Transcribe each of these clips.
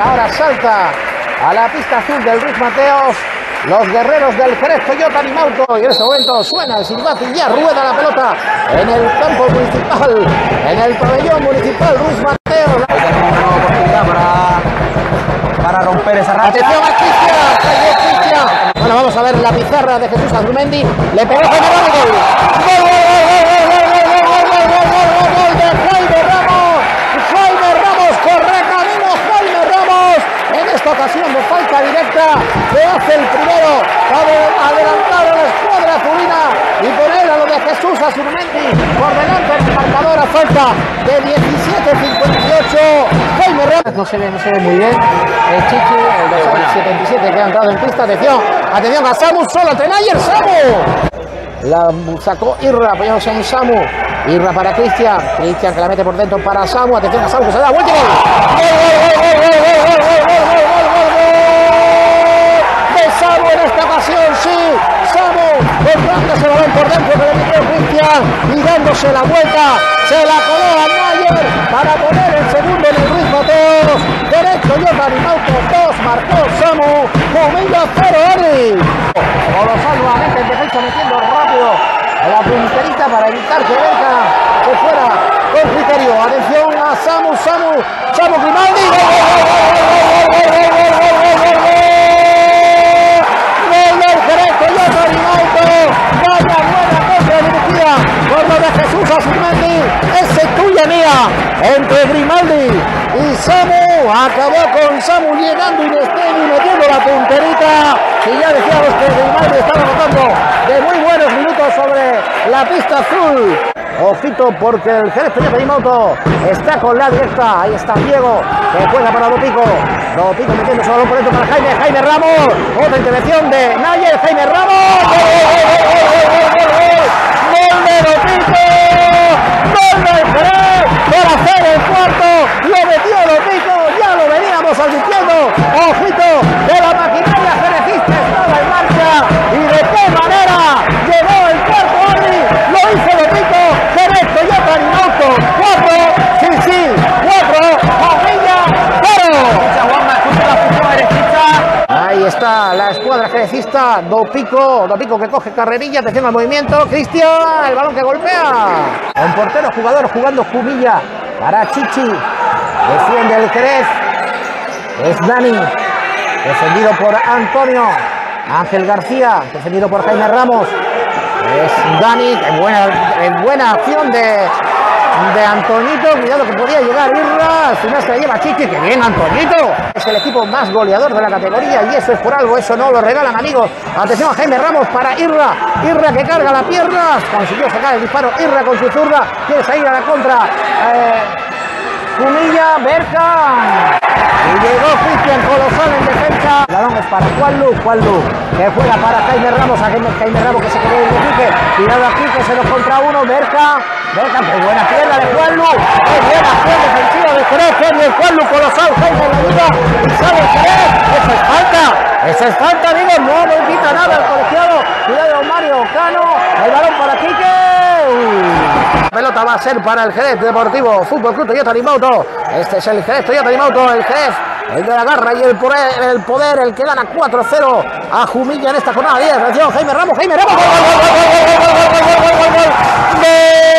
Ahora salta a la pista azul del Ruiz Mateos. Los guerreros del Jerez Toyota Animauto. Y en este momento suena el silbato y ya rueda la pelota en el campo municipal, en el pabellón municipal Ruiz Mateos. Una oportunidad para, para romper esa racha. Atención a Cristian, Cristian. Bueno, vamos a ver la pizarra de Jesús Azurmendi. Le pegó gol, gol, gol, gol, gol, gol, gol, gol, gol, gol, gol de Jaime Ramos. Jaime Ramos corre camino, Jaime Ramos. En esta ocasión de falta directa le hace el primero para adelantar a la escuadra azulina y poner a lo de Jesús Azurmendi por delante del marcador a falta de 17-58. Jaime Ramos no se ve, no se ve muy bien. El Chichi, el de 77 que ha entrado en pista. Atención, atención a Samu, solo entre Nayer, Samu. La sacó Irra, apoyándose en Samu. Irra para Cristian. Cristian que la mete por dentro para Samu. Atención a Samu que se da vuelta y gol. Gol, gol, gol, gol, gol, gol, gol, gol, gol, gol, gol, gol. De Samu en esta ocasión, sí. Samu comprando ese balón por dentro que Cristian y dándose la vuelta. Se la coló a Nayer para poner el segundo en el Ruiz Mateos. Derecho Jordan Mauto 2, marcó Samu. Comilla 0, Ari. Colosal nuevamente en defensa metiendo rápido a la punterita para evitar que venga se fuera con criterio. Atención a Samu, Samu, Samu Grimaldi. ¡Gol, gol, gol, gol, gol, gol, gol, gol, gol, gol! ¡Gol del Jerez Toyota Grimaldo! ¡Vaya buena contra dirigida por lo de Azurmendi! ¡Ese tuya mía! Entre Grimaldi y Samu. Acabó con Samu llegando y metiendo la punterita. Y ya decíamos que Grimaldi estaba jugando de muy buenos minutos sobre la pista azul. Ojito porque el Jerez Toyota Animauto está con la directa. Ahí está Diego que juega para Dopico. Dopico metiendo su balón por dentro para Jaime. Jaime Ramos. Otra intervención de Nayer. Jaime Ramos. ¡Gol, de Dopico! ¡Gol del Jerez! Hacer el cuarto. Lo metió está la escuadra jerecista, Dopico, Dopico que coge carrerilla, atención al movimiento, Cristian, el balón que golpea. Un portero jugador jugando Jumilla para Chichi, defiende el Jerez, es Dani, defendido por Antonio, Ángel García, defendido por Jaime Ramos, es Dani, qué buena, qué buena acción de, de Antonito, cuidado que podía llegar Irra, al final se la lleva Chichi, que bien Antonito, es el equipo más goleador de la categoría y eso es por algo, eso no lo regalan amigos, atención a Jaime Ramos para Irra, Irra que carga la pierna, consiguió sacar el disparo, Irra con su zurda, quiere salir a la contra, eh, Cunilla, Berca. Y llegó Cristian Colosal en defensa. El balón es para Juanlu, Juanlu, que juega para Jaime Ramos, a Jaime, Ramos que se quedó en el pique. Cuidado aquí, que se lo contra uno, Berca. Berca, qué buena pierna de Juanlu. Qué buena acción defensiva de Jerez. Qué bien Juanlu, Colosal, Jaime. Y sale Jerez. Eso es falta. Eso es falta, digo, no le quita nada al colegiado. Cuidado Mario Cano. El balón para Quique. La pelota va a ser para el Jerez Deportivo Fútbol Club Toyota Animauto. Este es el Jerez Toyota Animauto, el Jerez, el de la garra y el poder, el, poder, el que gana 4-0 a Jumilla en esta jornada 10. Atención, Jaime Ramos, Jaime Ramos. Gol.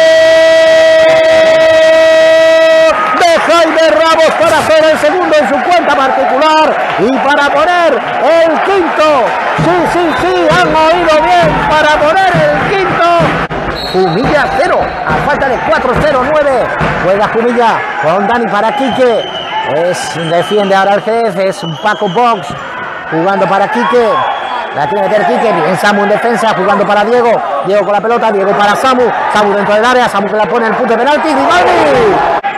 Jaime Ramos para hacer el segundo en su cuenta particular y para poner el quinto. Sí, sí, sí, han oído bien. Para poner el quinto. Jumilla 0, a falta de 4-0-9. Juega Jumilla con Dani para Quique. Es, defiende ahora el jefe, es un Paco Box jugando para Quique. La tiene que meter Quique, bien Samu en defensa, jugando para Diego. Diego con la pelota, Diego para Samu. Samu dentro del área, Samu que la pone el punto de penalti. Grimaldi.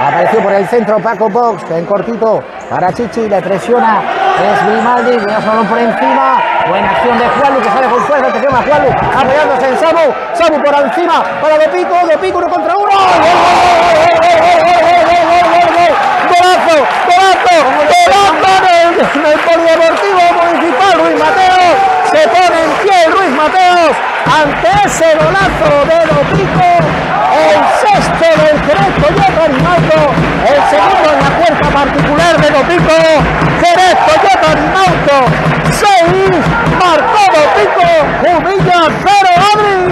Apareció por el centro Paco Box, en cortito para Chichi, le presiona. Es Grimaldi, que solo por encima. Buena acción de Juanlu, que sale con fuerza. Atención a Juanlu, apoyándose en Samu. Samu por encima, para De Pico, De Pico uno contra uno. ¡Golazo! ¡Golazo! ¡Golazo en el Polideportivo Municipal Luis Mateos! Se pone en pie Luis Mateos ante ese golazo de Dopico el sexto del Cerezo Toyota Animauto, el segundo en la puerta particular de Gotico, Cerezo Toyota Animauto, 6, marcó Gotico, humilla 0 Madrid.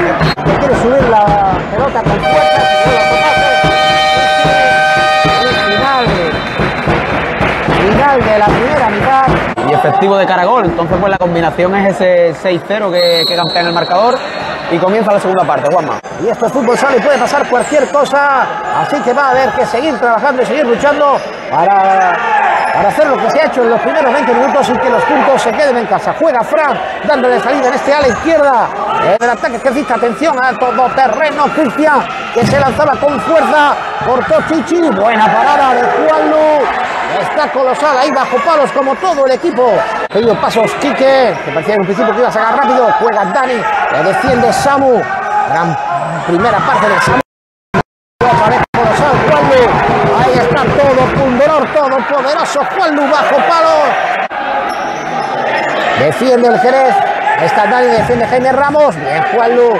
Quiere subir la pelota con fuerza, final, final de la primera mitad. Y efectivo de Caragol, entonces pues la combinación es ese 6-0 que, que campea en el marcador. Y comienza la segunda parte, Juanma. Y esto es fútbol sala y puede pasar cualquier cosa. Así que va a haber que seguir trabajando y seguir luchando para, para hacer lo que se ha hecho en los primeros 20 minutos y que los puntos se queden en casa. Juega Fran dándole salida en este ala izquierda. El ataque que necesita atención a todo terreno. Cristian que se lanzaba con fuerza. Cortó Chichi. Buena parada de Juanlu. Está colosal ahí bajo palos como todo el equipo. Pedido pasos Quique, que parecía en un principio que iba a sacar rápido. Juega Dani, le defiende Samu. Gran primera parte de Samu. Otra vez colosal Juanlu. Ahí está todo pundonor, todo poderoso. Juanlu bajo palos. Defiende el Jerez. Está Dani, defiende Jaime Ramos. Bien Juanlu.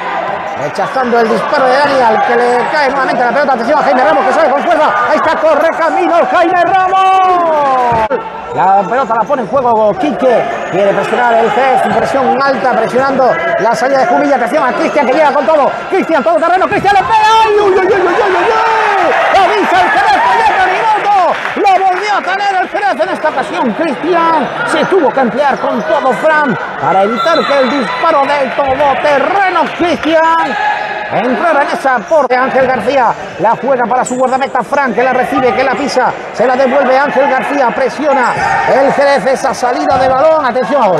Rechazando el disparo de Dani al que le cae nuevamente la pelota. Atención a Jaime Ramos que sale con fuerza. Ahí está, corre camino Jaime Ramos. La pelota la pone en juego Quique. Quiere presionar el Jerez. Presión alta, presionando la salida de Jumilla. Atención a Cristian que llega con todo. Cristian, todo terreno. Cristian le pega. ¡Ay, uy, uy, uy, uy, uy, uy! Avisa el Jerez. Llega minuto. Lo volvió a tener el Jerez en esta ocasión. Cristian se tuvo que emplear con todo Fran para evitar que el disparo del todoterreno Cristian entrara en esa por Ángel García. La juega para su guardameta Fran que la recibe, que la pisa. Se la devuelve Ángel García. Presiona el Jerez esa salida de balón. Atención.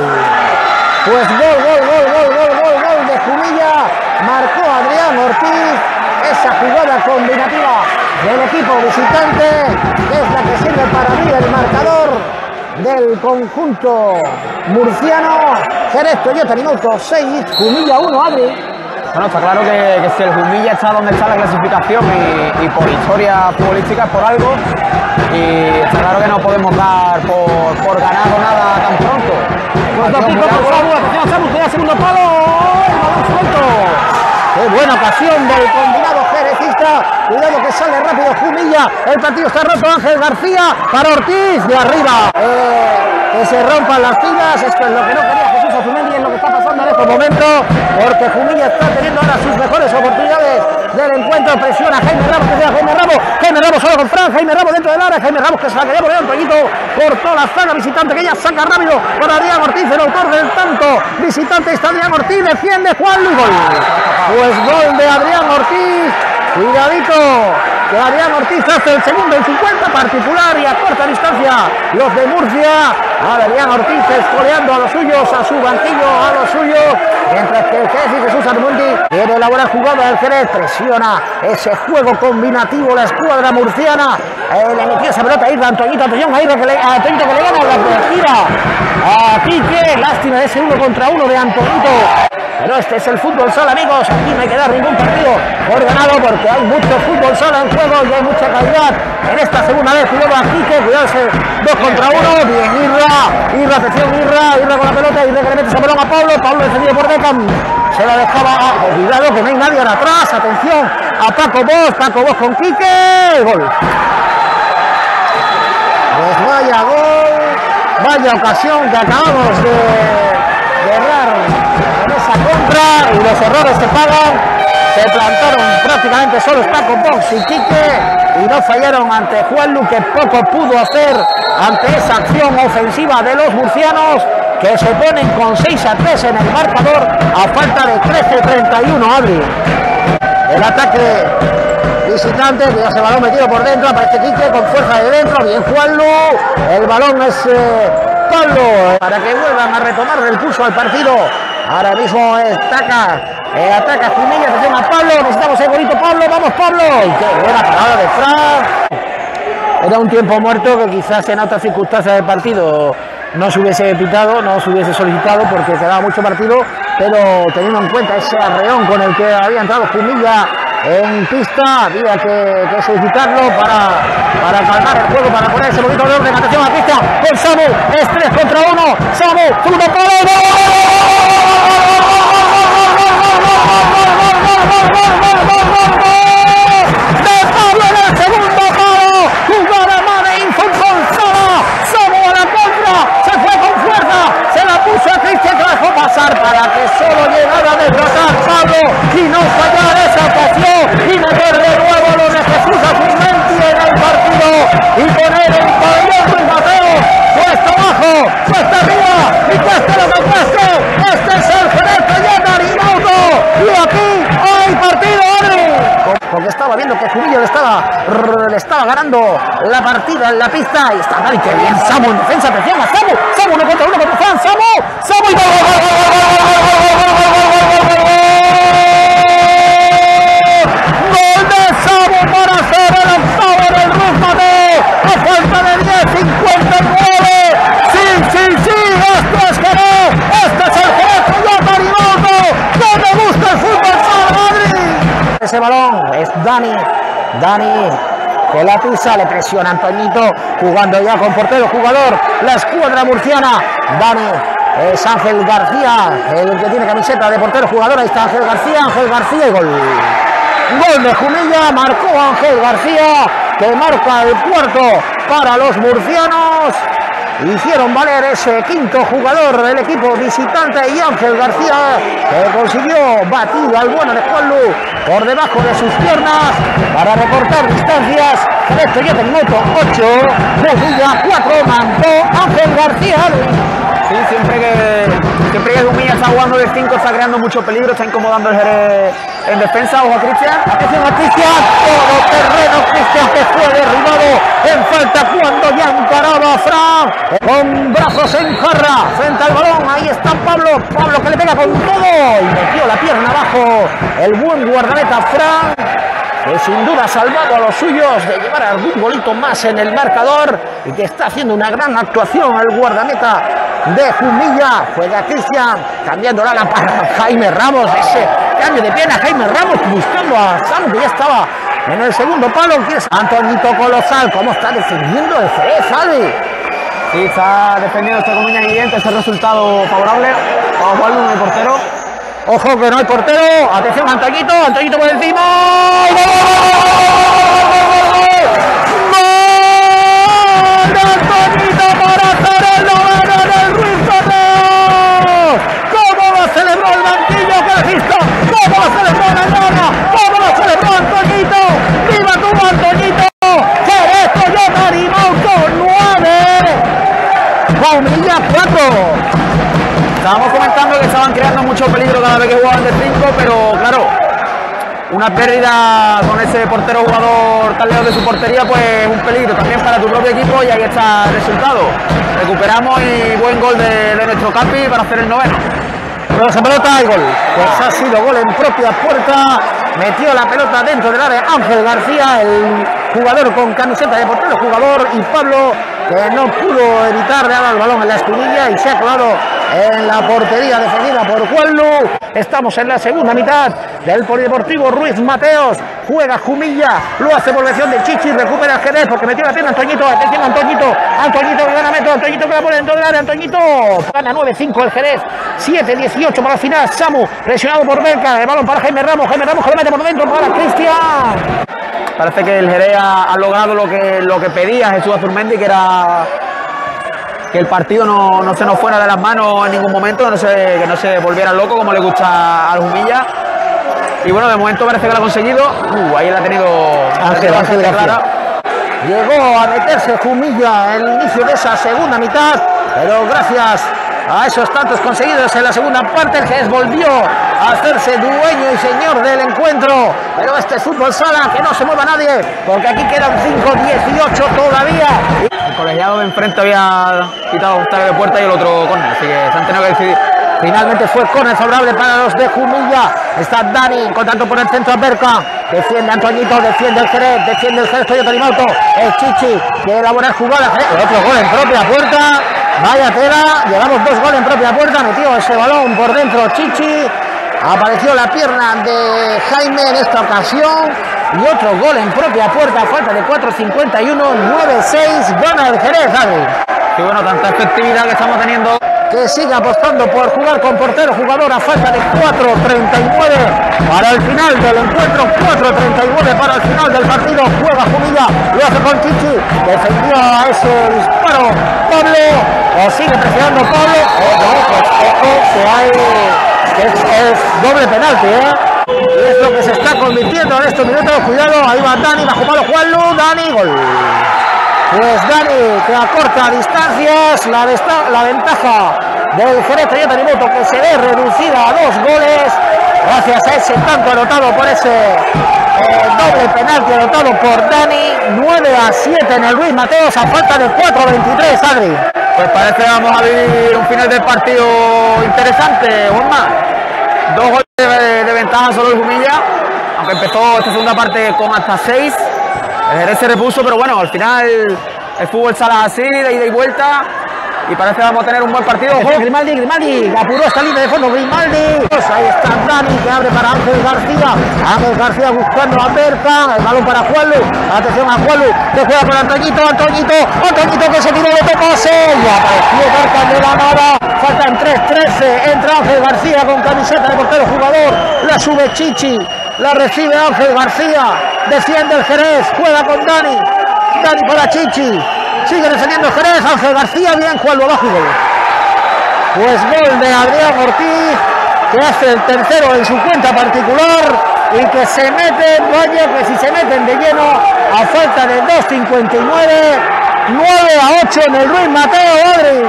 Pues gol, gol, gol, gol, gol, gol, gol de Jumilla. Marcó Adrián Ortiz. Esa jugada combinativa del equipo visitante, que es la que sirve para abrir el marcador del conjunto murciano. Jerez Toyota, minuto 6, Jumilla 1, Adri. Bueno, está claro que, que si el Jumilla está donde está la clasificación y, y por historia futbolística es por algo. Y está claro que no podemos dar por, por ganado nada tan pronto. Los dos picos por. Samu, atención Samu, segundo palo. ¡Ay, balón suelto! ¡Qué buena ocasión del combinado Cuidado que sale rápido Jumilla. El partido está roto. Ángel García para Ortiz de arriba. Eh, que se rompan las filas. Esto es lo que no quería Jesús Azumendi. Es lo que está pasando en estos momentos. Porque Jumilla está teniendo ahora sus mejores oportunidades del encuentro. Presiona Jaime Ramos. Que sea Jaime Ramos. Jaime Ramos solo con Fran. Jaime Ramos dentro del área. Jaime Ramos que se la quería poner un poquito. Cortó la zaga visitante que ya saca rápido para Adrián Ortiz, el autor del tanto. Visitante está Adrián Ortiz. Defiende Juan Luis. Pues gol de Adrián Ortiz. Cuidadito, que Adrián Ortiz hace el segundo en 50 particular y a corta distancia los de Murcia. Adrián Ortiz escoleando a los suyos, a su banquillo, a los suyos. Mientras que y Jesús Armundi la buena jugada del Jerez, presiona ese juego combinativo la escuadra murciana. Eh, le metió esa pelota a Irra, Antoñito, atención a que le, a Antoñito que le gana la tira. A Quique, lástima de ese uno contra uno de Antoñito. Pero este es el fútbol sala, amigos. Aquí no hay que dar ningún partido por ganado porque hay mucho fútbol sala en juego y hay mucha calidad. En esta segunda vez, cuidado a Quique, cuidado ese dos contra uno. Bien, Irra, Irra, atención, Irra, Irra con la pelota, Irra que le mete esa pelota a Pablo, Pablo defendido por Beckham. Se la dejaba, cuidado que no hay nadie ahora atrás, atención a Paco Vos, Paco Vos con Quique, gol. Pues vaya gol, vaya ocasión que acabamos de, de los errores se pagan. Se plantaron prácticamente solos Paco Box y Quique y no fallaron ante Juanlu que poco pudo hacer ante esa acción ofensiva de los murcianos que se ponen con 6 a 3 en el marcador a falta de 13-31 Adri. El ataque visitante, que ya se balón metido por dentro, aparece Quique con fuerza de dentro, bien Juanlu, el balón es eh, Pablo, para que vuelvan a retomar el pulso al partido, ahora mismo ataca, eh, ataca Jumilla, atención a Pablo, necesitamos el bonito Pablo, vamos Pablo, y qué buena parada de Fran, era un tiempo muerto que quizás en otras circunstancias del partido no se hubiese pitado, no se hubiese solicitado porque quedaba mucho partido, pero teniendo en cuenta ese arreón con el que había entrado Jumilla en pista, había que, solicitarlo para, para calmar el juego, para poner ese poquito de orden. Atención a Cristian, con Samu, es 3 contra 1, Samu, segundo palo, de De pasar para que solo llegara a Cubillo le estaba, le estaba ganando la partida en la pista. Y está Dani, que bien Samu en defensa, presiona Samu, Samu uno contra uno contra Fran, Samu, Samu y gol de Samu para ser adelantado en el Rústate a falta de 10, 59. Ese balón es Dani. Dani que la pisa, le presiona Antoñito, jugando ya con portero jugador, la escuadra murciana, Dani, es Ángel García, el que tiene camiseta de portero jugador, ahí está Ángel García, Ángel García y gol. Gol de Jumilla, marcó Ángel García, que marca el cuarto para los murcianos. Hicieron valer ese quinto jugador del equipo visitante y Ángel García, que consiguió batir al bueno de Juanlu por debajo de sus piernas para recortar distancias. Esto ya moto 8, Jumilla 4, mandó Ángel García. Sí, siempre que, siempre que Jumilla está jugando de 5 está creando mucho peligro, está incomodando el Jerez en defensa. Ojo a Cristian. Atención Cristian, todo terreno Cristian que fue derribado en falta cuando ya encaraba Fran con brazos en jarra frente al balón. Ahí está Pablo, Pablo que le pega con todo y metió la pierna abajo. El buen guardameta Fran que sin duda ha salvado a los suyos de llevar algún golito más en el marcador y que está haciendo una gran actuación el guardameta de Jumilla. Juega Cristian, cambiando la para Jaime Ramos, ese cambio de pierna Jaime Ramos buscando a Sam que ya estaba en el segundo palo. que es Antonito Colosal, ¿cómo está defendiendo el Jerez, Albi? Sí, está defendiendo este Comuña Guillente, ese resultado favorable. Vamos a jugarlo portero. Ojo que no hay portero. Atención, Antoñito. Antoñito por encima. ¡Gol! ¡Gol de Antoñito una pérdida con ese portero jugador tan lejos de su portería, pues es un peligro también para tu propio equipo y ahí está el resultado. Recuperamos y buen gol de, de nuestro Capi para hacer el noveno. Esa pelota y gol. Pues ha sido gol en propia puerta. Metió la pelota dentro del área Ángel García, el jugador con camiseta de portero jugador, y Pablo, que no pudo evitar de dar el balón en la espinilla y se ha clavado en la portería defendida por Juanlu. Estamos en la segunda mitad del Polideportivo Ruiz Mateos. Juega Jumilla, lo hace por de Chichi, recupera el Jerez porque metió la pierna Antoñito. Atención, Antoñito. Antoñito que gana metro, Antoñito que la pone dentro del área. Antoñito gana 9-5 el Jerez, 7-18 para el final. Samu presionado por Belka, el balón para Jaime Ramos. Jaime Ramos que lo mete por dentro para Cristian. Parece que el Jerez ha, ha logrado lo que, lo que pedía Jesús Azurmendi, que era que el partido no, no, se nos fuera de las manos en ningún momento, que no, se, que no se volviera loco como le gusta al Jumilla. Y bueno, de momento parece que lo ha conseguido. Uh, ahí la ha tenido Ángel, Ángel clara. Llegó a meterse Jumilla en el inicio de esa segunda mitad, pero gracias a esos tantos conseguidos en la segunda parte, el Jerez volvió a hacerse dueño y señor del encuentro. Pero este es fútbol sala, que no se mueva nadie, porque aquí quedan 5-18 todavía. El colegiado de enfrente había quitado un tag de puerta y el otro córner, así que se han tenido que decidir. Finalmente fue córner favorable para los de Jumilla. Está Dani contando por el centro a Berca. Defiende Antoñito, defiende el Jerez, defiende el Jerez Toyota Limauto. El Chichi quiere elaborar jugada. Otro gol en propia puerta. Vaya tela, llevamos dos goles en propia puerta. Metió ese balón por dentro Chichi. Apareció la pierna de Jaime en esta ocasión. Y otro gol en propia puerta. Falta de 4.51, 9-6. Gana el Jerez, Adri. Y bueno, tanta efectividad que estamos teniendo que sigue apostando por jugar con portero jugador a falta de 4.39 para el final del encuentro, 4.39 para el final del partido, juega Jumilla, lo hace con Chichi, defendió a ese disparo Pablo, o sigue presionando Pablo, o no, pues ojo que hay, es, es doble penalti, ¿eh? Y es lo que se está convirtiendo en estos minutos, cuidado, ahí va Dani, bajo palo Juanlu, Dani, gol. Pues Dani que acorta distancias, la, ventaja del Jerez Toyota Nimoto que se ve reducida a dos goles gracias a ese tanto anotado por ese doble penalti anotado por Dani, 9 a 7 en el Luis Mateos a falta de 4-23, Adri. Pues parece que vamos a vivir un final del partido interesante, Juanma. Dos goles de, de ventaja solo el Jumilla, aunque empezó esta segunda parte con hasta 6. El Jerez repuso, pero bueno, al final el fútbol sale así, de ida y vuelta. Y parece que vamos a tener un buen partido. Ojo, Grimaldi, Grimaldi, apuró esta línea de fondo, Grimaldi. Pues ahí está Dani que abre para Ángel García. Ángel García buscando a Berta. El balón para Juanlu. Atención a Juanlu, que juega con Antoñito, Antoñito, Antoñito que se tiró de pase. Y apareció Berta de la nada. Faltan 3-13. Entra Ángel García con camiseta de portero jugador. La sube Chichi. La recibe Ángel García. Defiende el Jerez. Juega con Dani. Dani para Chichi. Sigue defendiendo Jerez, Ángel García, bien, Juan lo bajo Pues gol de Adrián Ortiz, que hace el tercero en su cuenta particular y que se mete, vaya que si se meten de lleno a falta de 2.59, 9 a 8 en el Ruiz Mateo, Adri.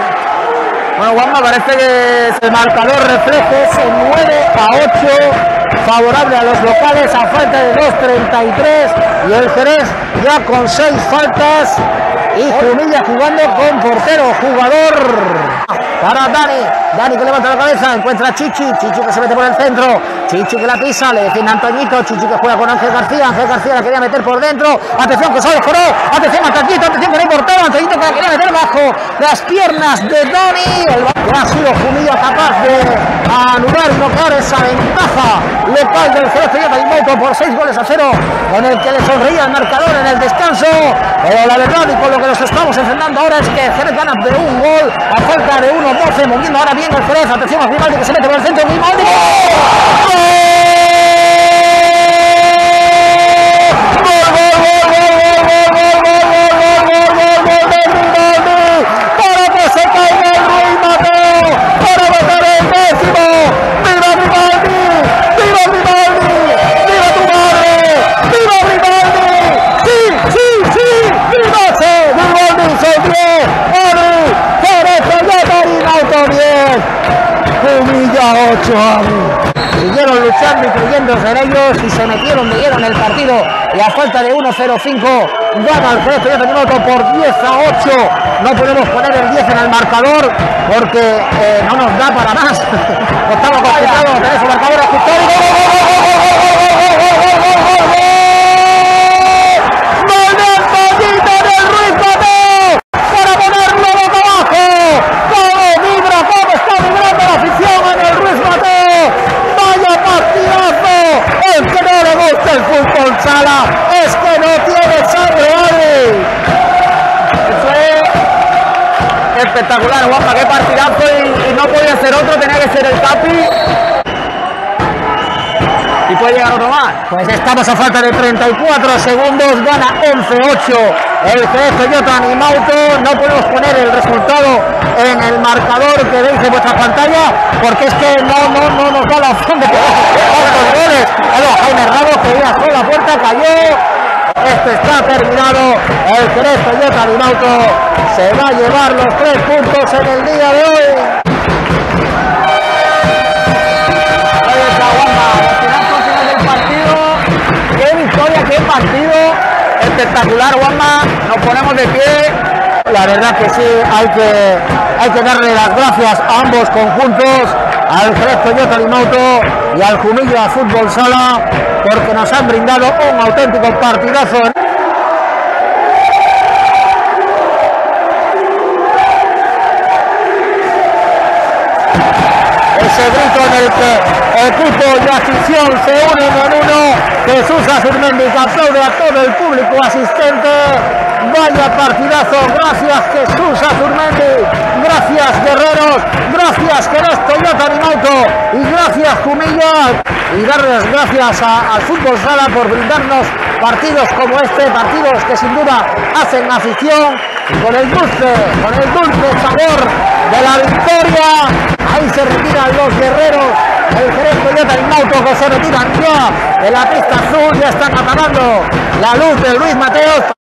Bueno, Juanma, parece que el marcador refleja ese 9 a 8 favorable a los locales a falta de 2.33 y el Jerez ya con 6 faltas y Jumilla jugando con portero, jugador. Para Dani, Dani que levanta la cabeza, encuentra a Chichi, Chichi que se mete por el centro, Chichi que la pisa, le defiende Antoñito, Chichi que juega con Ángel García, Ángel García la quería meter por dentro, atención que sale Joró, atención Antoñito, atención que no hay portero, Antoñito que la quería meter bajo las piernas de Dani, el ha sido Jumilla capaz de esa ventaja. Local del Jerez de Moto por 6 goles a 0, con el que le sonreía el marcador en el descanso, pero la verdad y con lo que nos estamos enfrentando ahora es que Jerez gana de un gol a falta de uno. 12, moviendo ahora bien el Jerez, atención a Grimaldi que se mete por el centro, Grimaldi. para que se caiga el Ruiz Mateo, para votar el décimo, ¡Viva Grimaldi! ¡Viva Grimaldi! ¡Viva tu madre! ¡Viva Grimaldi! ¡Sí, sí, sí! ¡Viva se! ¡Grimaldi se dio! ¡Adri! ¡Jerez Toyota y Auto bien! Humilla 8 Adri. Siguieron luchando en ellos y se metieron de lleno en el partido. Y a falta de 1-0-5 gana el Jerez Minuto por 10 a 8 no podemos poner el 10 en el marcador porque eh, no nos da para más. Estamos complicados tener ese marcador. Ajustado del Ruiz Mateo para ponerlo boca abajo cómo vibra, cómo está vibrando la afición en el Ruiz Mateo vaya partidazo el que no le gusta el fútbol sala es que no tiene sangre Adri espectacular, Juanma, qué partidazo y, y, no podía ser otro, tenía que ser el Capi. Y puede llegar otro más. Pues estamos a falta de 34 segundos, gana 11-8 el GF Toyota Animauto. No podemos poner el resultado en el marcador que veis en vuestra pantalla, porque es que no, no, no nos da la opción de poder los goles. Jaime Ramos que iba con la puerta, cayó. Esto está terminado. El Jerez Toyota Animauto se va a llevar los tres puntos en el día de hoy. Ahí está partido. Qué victoria, qué partido. Espectacular, Juanma. Nos ponemos de pie. La verdad que sí, hay que, hay que darle las gracias a ambos conjuntos, al Jerez Toyota Animauto y al Jumilla Fútbol Sala, porque nos han brindado un auténtico partidazo. Ese grito en el que equipo y afición se unen en uno. Jesús Azurmendi aplaude a todo el público asistente. Vaya partidazo, gracias Jesús Azurmendi, gracias Guerreros, gracias Jerez Toyota Animauto y gracias Jumilla y darles gracias al Fútbol Sala por brindarnos partidos como este, partidos que sin duda hacen afición con el dulce, con el dulce sabor de la victoria, ahí se retiran los guerreros, el Jerez Toyota Animauto que se retiran ya de la pista azul, ya están apagando la luz de Luis Mateos.